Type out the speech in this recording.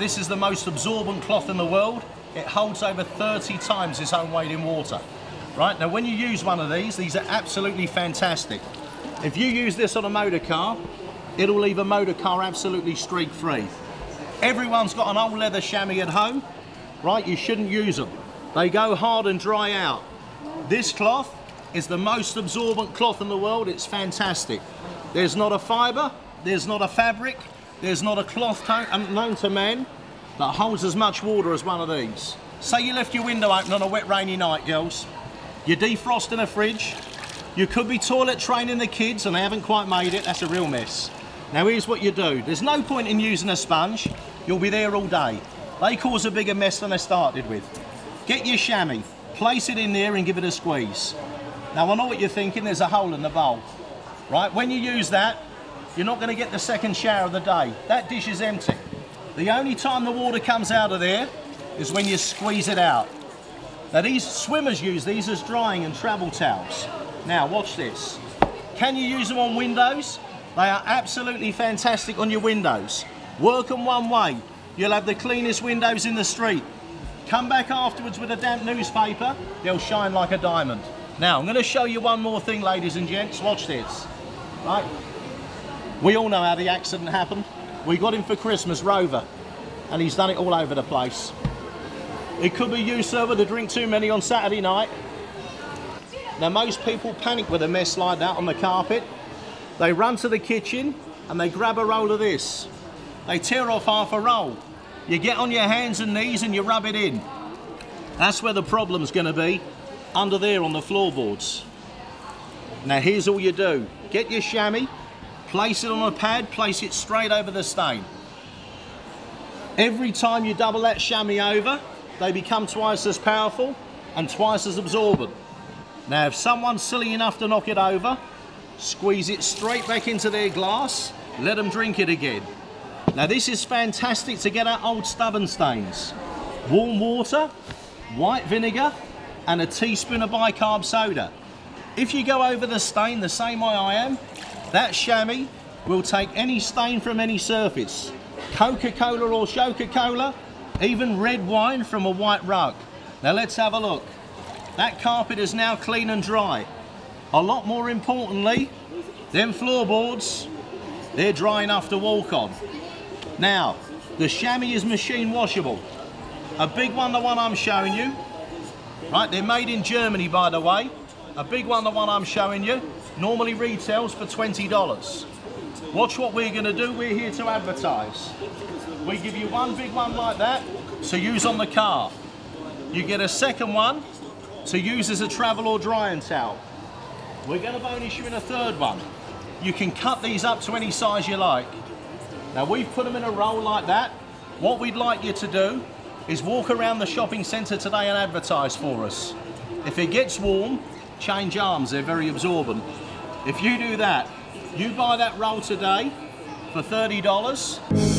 This is the most absorbent cloth in the world. It holds over 30 times its own weight in water. Right, now when you use one of these, these are absolutely fantastic. If you use this on a motor car, it'll leave a motor car absolutely streak free. Everyone's got an old leather chamois at home, right? You shouldn't use them. They go hard and dry out. This cloth is the most absorbent cloth in the world. It's fantastic. There's not a fibre, there's not a fabric, there's not a cloth known to man that holds as much water as one of these. Say you left your window open on a wet rainy night, girls. You're defrosting a fridge. You could be toilet training the kids and they haven't quite made it. That's a real mess. Now here's what you do. There's no point in using a sponge. You'll be there all day. They cause a bigger mess than they started with. Get your chamois, place it in there and give it a squeeze. Now I know what you're thinking, there's a hole in the bowl. Right, when you use that, you're not going to get the second shower of the day. That dish is empty. The only time the water comes out of there is when you squeeze it out. Now these swimmers use these as drying and travel towels. Now watch this. Can you use them on windows? They are absolutely fantastic on your windows. Work them one way. You'll have the cleanest windows in the street. Come back afterwards with a damp newspaper, they'll shine like a diamond. Now, I'm going to show you one more thing, ladies and gents. Watch this. Right? We all know how the accident happened. We got him for Christmas, Rover, and he's done it all over the place. It could be you, with a drink too many on Saturday night. Now, most people panic with a mess like that on the carpet. They run to the kitchen and they grab a roll of this. They tear off half a roll. You get on your hands and knees and you rub it in. That's where the problem's going to be, under there on the floorboards. Now, here's all you do. Get your chamois, place it on a pad, place it straight over the stain. Every time you double that chamois over, they become twice as powerful and twice as absorbent. Now if someone's silly enough to knock it over, squeeze it straight back into their glass, let them drink it again. Now this is fantastic to get out old stubborn stains. Warm water, white vinegar, and a teaspoon of bicarb soda. If you go over the stain the same way I am, that chamois will take any stain from any surface. Coca-Cola or Coca-Cola, even red wine from a white rug. Now let's have a look. That carpet is now clean and dry. A lot more importantly, them floorboards, they're dry enough to walk on. Now, the chamois is machine washable. A big one, the one I'm showing you. Right, they're made in Germany, by the way. A big one, the one I'm showing you, normally retails for $20. Watch what we're gonna do, we're here to advertise. We give you one big one like that to use on the car. You get a second one to use as a travel or drying towel. We're gonna bonus you in a third one. You can cut these up to any size you like. Now we've put them in a roll like that. What we'd like you to do is walk around the shopping centre today and advertise for us. If it gets warm, change arms, they're very absorbent. If you do that, you buy that roll today for $30,